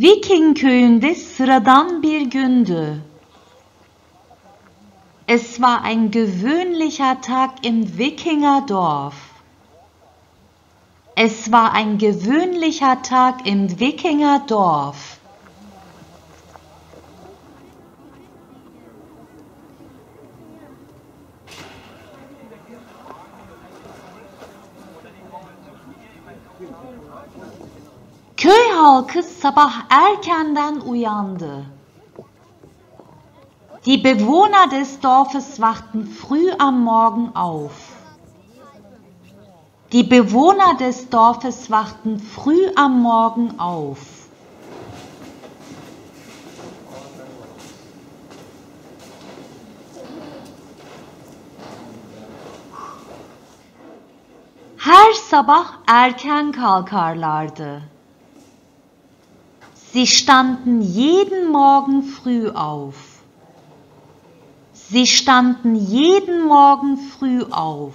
Viking köyünde sıradan bir gündü. Es war ein gewöhnlicher Tag im Wikingerdorf. Es war ein gewöhnlicher Tag im Wikingerdorf. Halkı sabah erkenden uyandı. Die Bewohner des Dorfes wachten früh am Morgen auf. Die Bewohner des Dorfes wachten früh am Morgen auf. Her sabah erken kalkarlardı. Sie standen jeden Morgen früh auf. Sie standen jeden Morgen früh auf.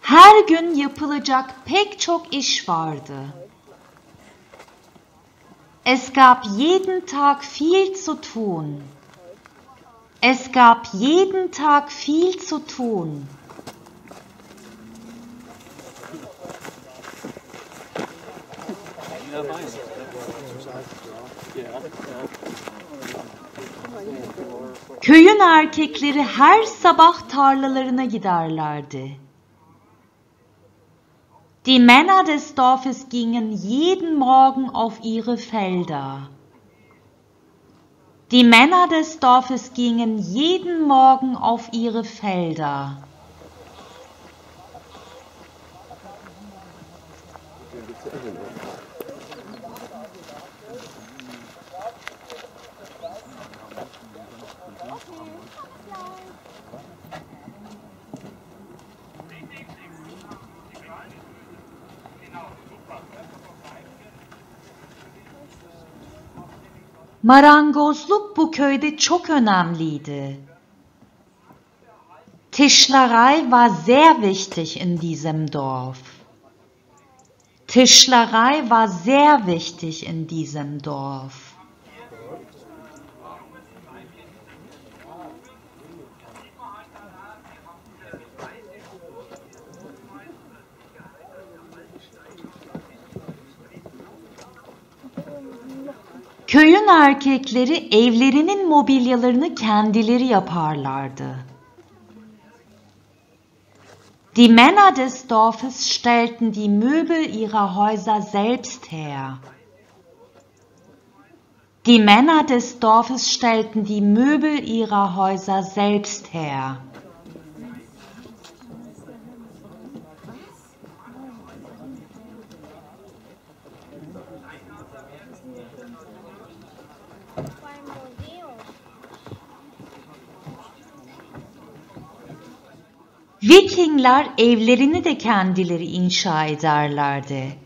Her gün yapılacak pek çok iş vardı. Es gab jeden Tag viel zu tun. Es gab jeden Tag viel zu tun. Köyün erkekleri her sabah tarlalarına giderlerdi. Die Männer des Dorfes gingen jeden Morgen auf ihre Felder. Die Männer des Dorfes gingen jeden Morgen auf ihre Felder. Marangozluk bu köyde çok önemliydi. Tischlerei war sehr wichtig in diesem Dorf. Tischlerei war sehr wichtig in diesem Dorf. Köyün erkekleri evlerinin mobilyalarını kendileri yaparlardı. Die Männer des Dorfes stellten die Möbel ihrer Häuser selbst her. Die Männer des Dorfes stellten die Möbel ihrer Häuser selbst her. Vikingler evlerini de kendileri inşa ederlerdi.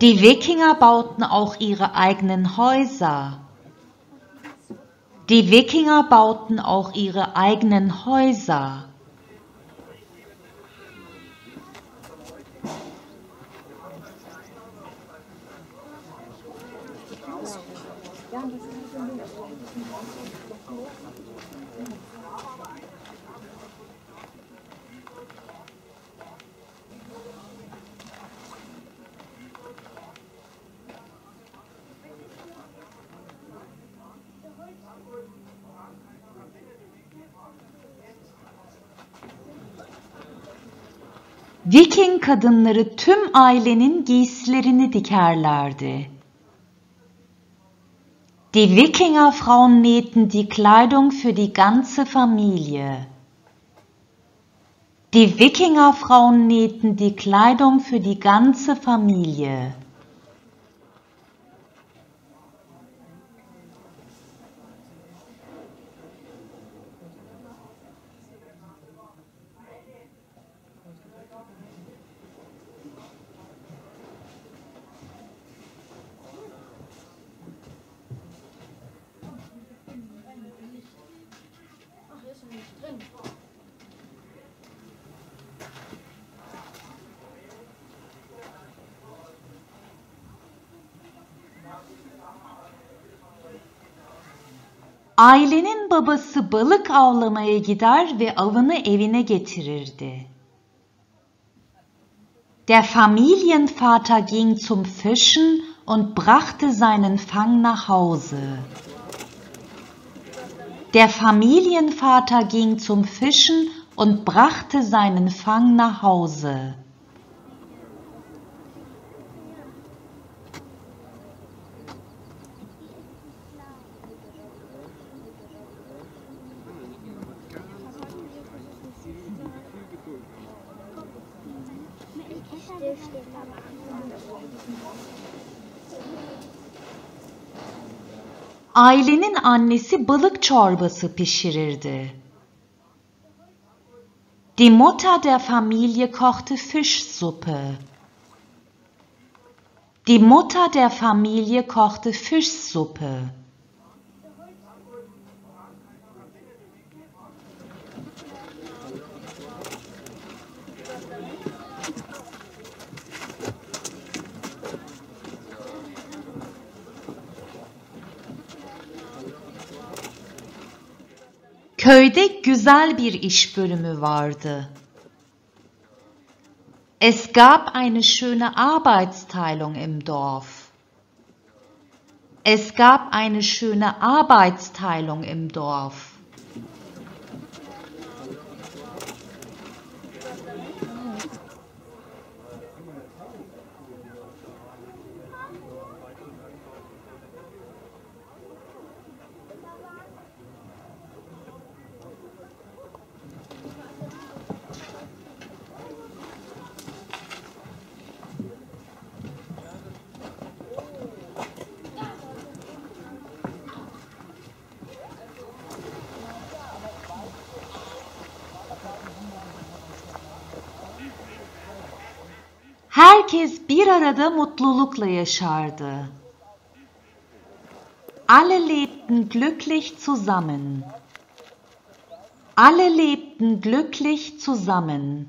Die Wikinger bauten auch ihre eigenen Häuser. Die Wikinger bauten auch ihre eigenen Häuser. Viking kadınları tüm ailenin giysilerini dikerlerdi. Die Wikingerfrauen nähten die Kleidung für die ganze Familie. Die Wikingerfrauen nähten die Kleidung für die ganze Familie. Ailenin babası balık avlamaya gider ve avını evine getirirdi. Der Familienvater ging zum Fischen und brachte seinen Fang nach Hause. Der Familienvater ging zum Fischen und brachte seinen Fang nach Hause. Ailenin annesi balık çorbası pişirirdi. Die Mutter der Familie kochte Fischsuppe. Die Mutter der Familie kochte Fischsuppe. Köyde güzel bir iş bölümü vardı. Es gab eine schöne Arbeitsteilung im Dorf. Es gab eine schöne Arbeitsteilung im Dorf. Herkes bir arada mutlulukla yaşardı. Alle lebten glücklich zusammen. Alle lebten glücklich zusammen.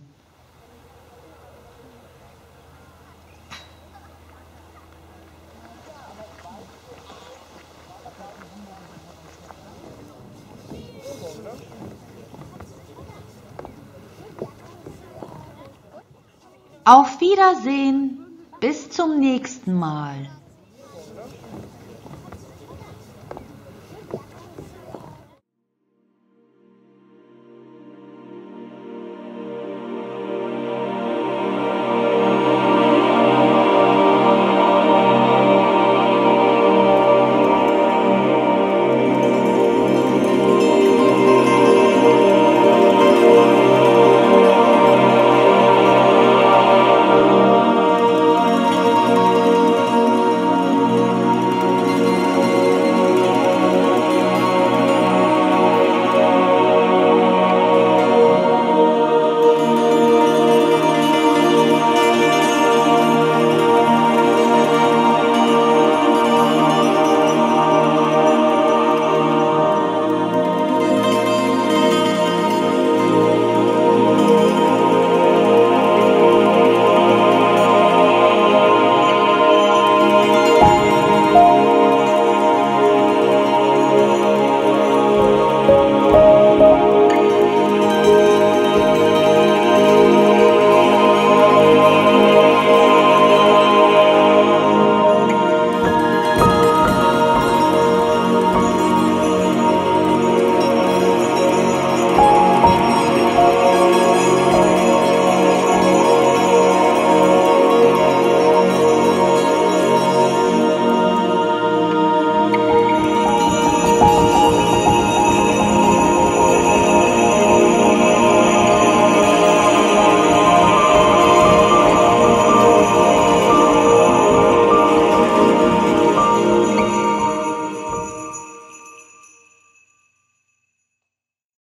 Auf Wiedersehen, bis zum nächsten Mal.